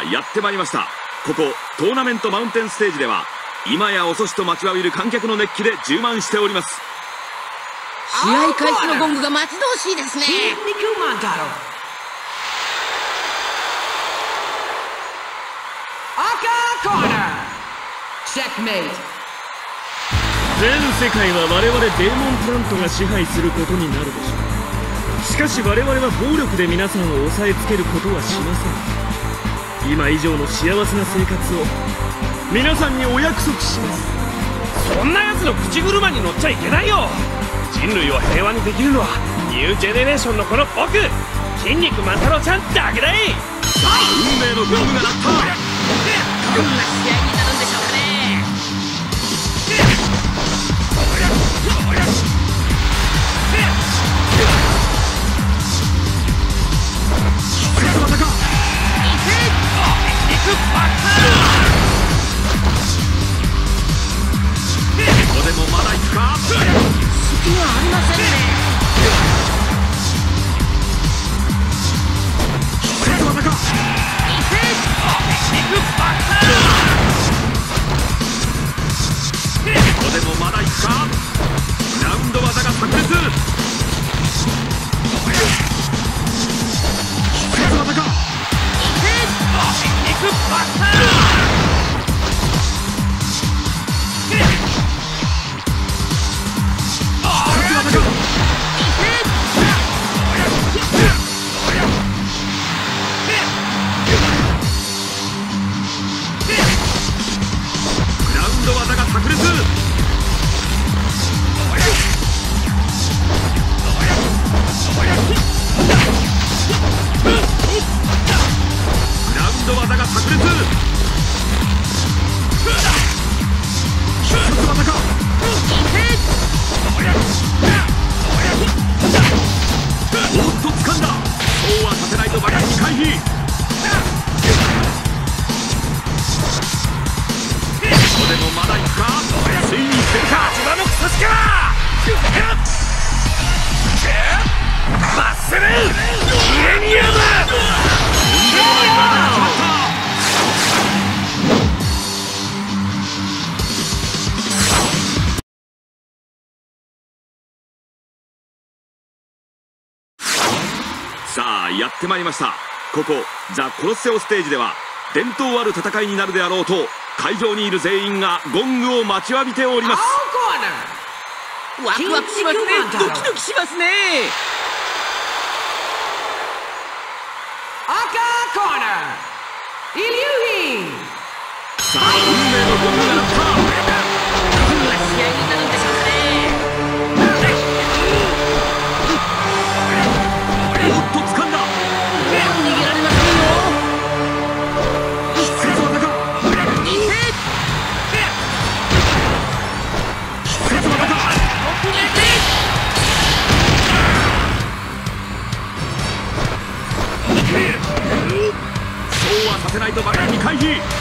あやってまいりました。ここトーナメントマウンテンステージでは今や遅しと待ちわびる観客の熱気で充満しております。試合開始のゴングが待ち遠しいですね。全世界は我々デーモンプラントが支配することになるでしょう。しかし我々は暴力で皆さんを押さえつけることはしません今以上の幸せな生活を皆さんにお約束します。そんな奴の口車に乗っちゃいけないよ。人類を平和にできるのはニュージェネレーションのこの僕。筋肉万太郎ちゃんだけだい。さあ運命のゴムが鳴ったどんな試合になるんでしょいりました。ここザ・コロッセオステージでは伝統ある戦いになるであろうと会場にいる全員がゴングを待ちわびております。ワクワクしますね。ドキドキしますね。さあ運命のゴングが鳴ったないとバカに回避。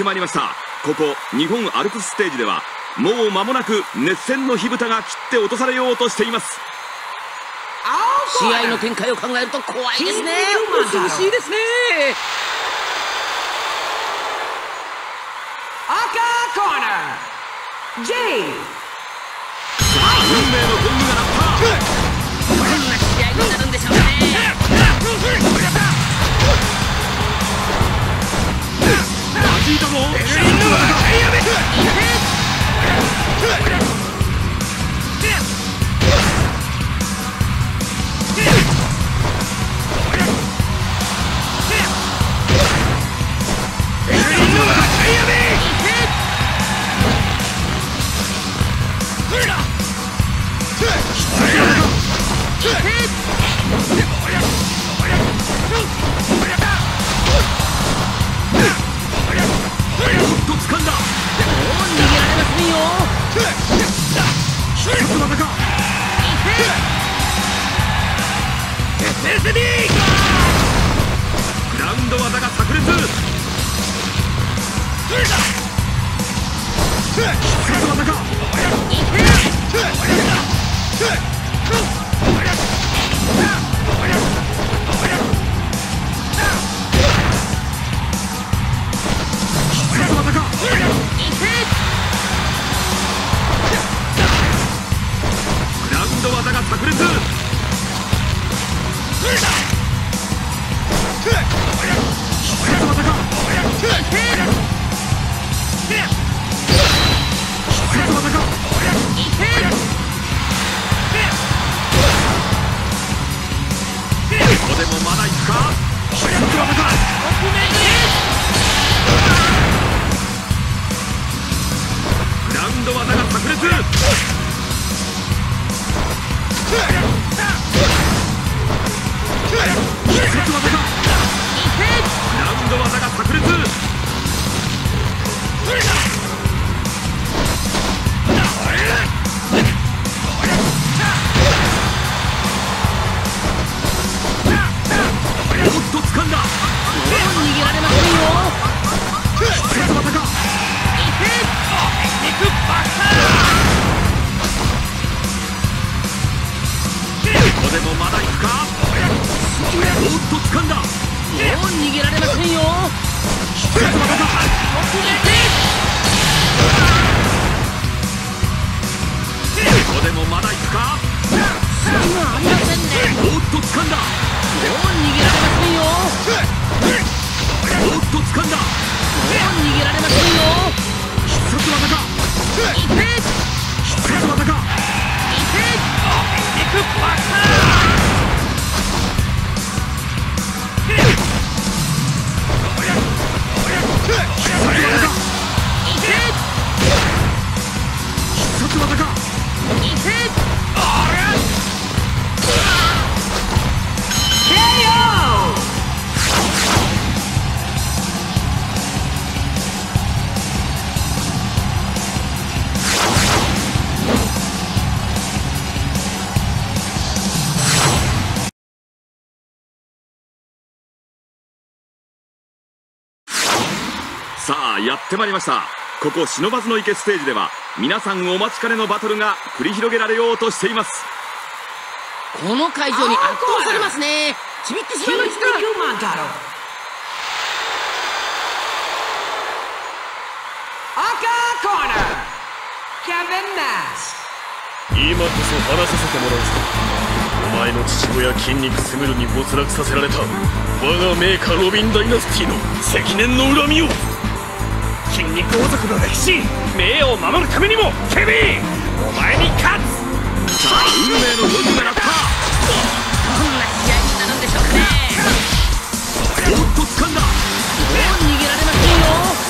ってまいりました。ここ日本アルプスステージではもう間もなく熱戦の火蓋が切って落とされようとしています。試合の展開を考えると怖いですね。恐ろしいですね。赤コーナー。J さあ運命のゴングが鳴った。どんな試合になるんでしょうかねいたぞおっと掴んだ逃げられませんよ。ここでもまだ行くか？隙がありませんね。おっと掴んだ。もう逃げられませんよ。おっと掴んだ。もう逃げられませんよ。必殺技かさあやってまいりました。ここ不忍池ステージでは皆さんお待ちかねのバトルが繰り広げられようとしています。この会場に圧倒されますね。ちびってしまいました。マンタロ赤コーナー。Kevin Nash 今こそ話させてもらうぞ。お前の父親筋肉スグルに没落させられた。我が名家ロビンダイナスティの積年の恨みを筋肉王族の歴史名誉を守るためにもケビン。お前に勝つ。さあ運命のゴングが鳴ったどんな試合になるんでしょうかねおっと掴んだ。もう逃げられませんよ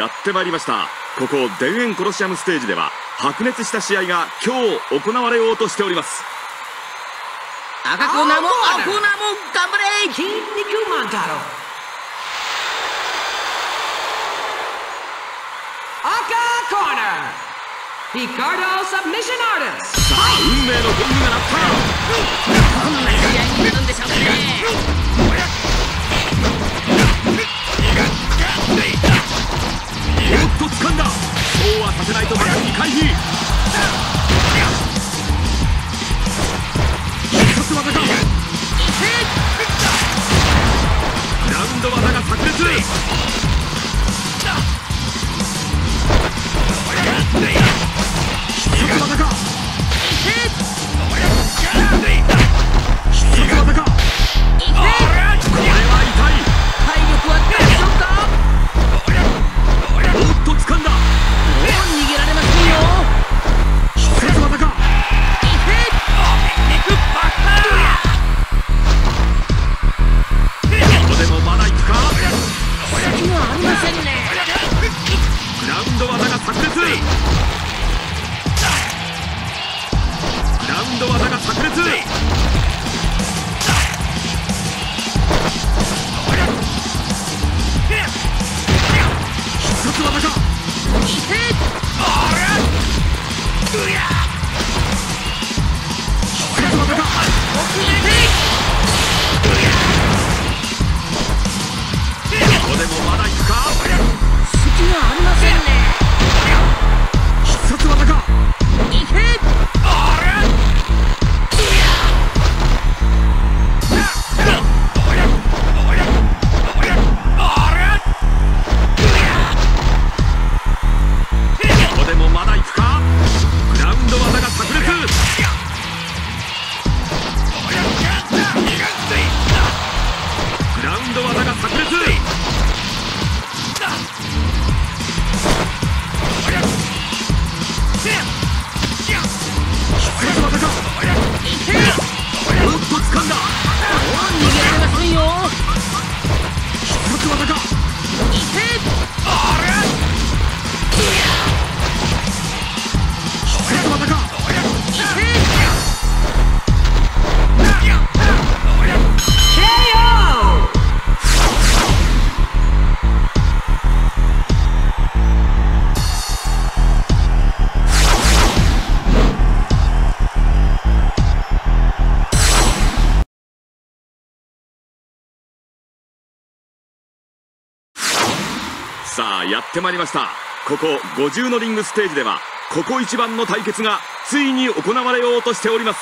やってまいりましたここ田園コロシアムステージでは白熱した試合が今日行われようとしております赤コーナーも青コーナーも頑張れ King Niku Montaro. Aka corner. Ricardo submission artist. さあ運命のゴングが鳴ったどんな試合になるんでしょうかね間だ。そうはさせないと早くに回避。必殺技か。グラウンド技が炸裂。ってまいりましたここ50のリングステージではここ一番の対決がついに行われようとしております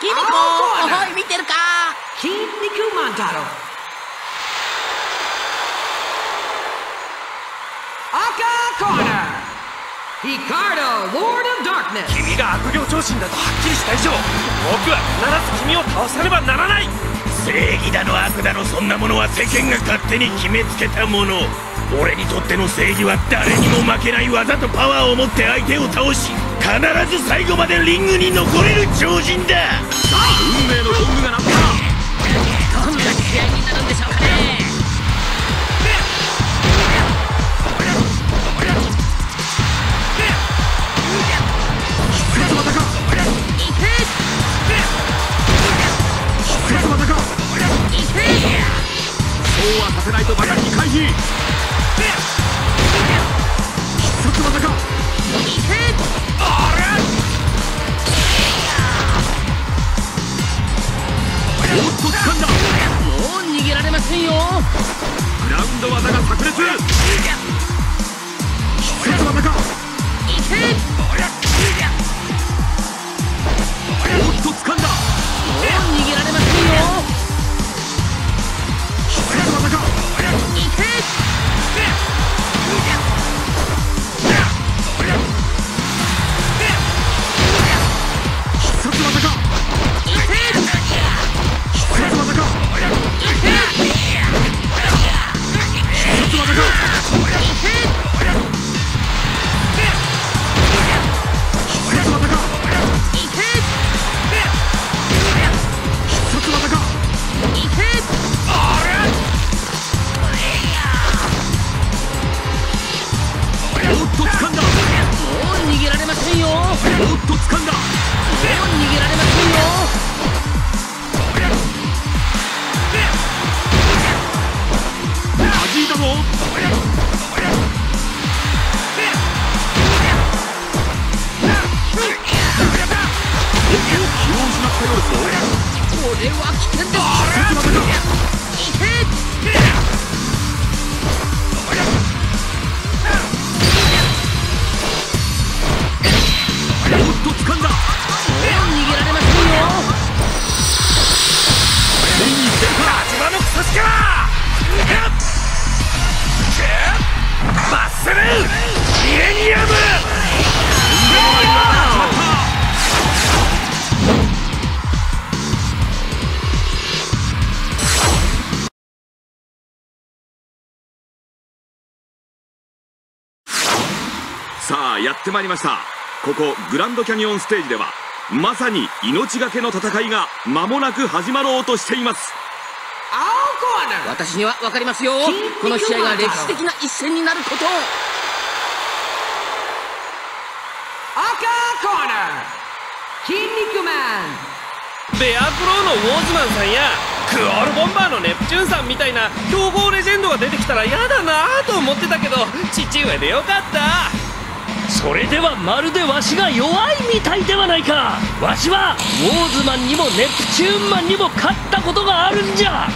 君おい見てるか？King Niku Montaro. Aka corner. Ricardo, Lord of Darkness. 君が悪行長身だとはっきりした以上僕は必ず君を倒さねばならない正義だの悪だのそんなものは世間が勝手に決めつけたもの俺にとっての正義は誰にも負けない技とパワーを持って相手を倒し必ず最後までリングに残れる超人だ。運命のゴングが鳴ったどんな試合になるんでしょうかねそうはさせないとよ。グラウンド技が炸裂。ってまいりましたここグランドキャニオンステージではまさに命がけの戦いが間もなく始まろうとしています.私には分かりますよこの試合が歴史的な一戦になること Aka corner. Kinnikuman. ベアクローのウォーズマンさんやクオールボンバーのネプチューンさんみたいな強豪レジェンドが出てきたら嫌だなぁと思ってたけど父上でよかったそれではまるでわしが弱いみたいではないか。わしはウォーズマンにもネプチューンマンにも勝ったことがあるんじゃ。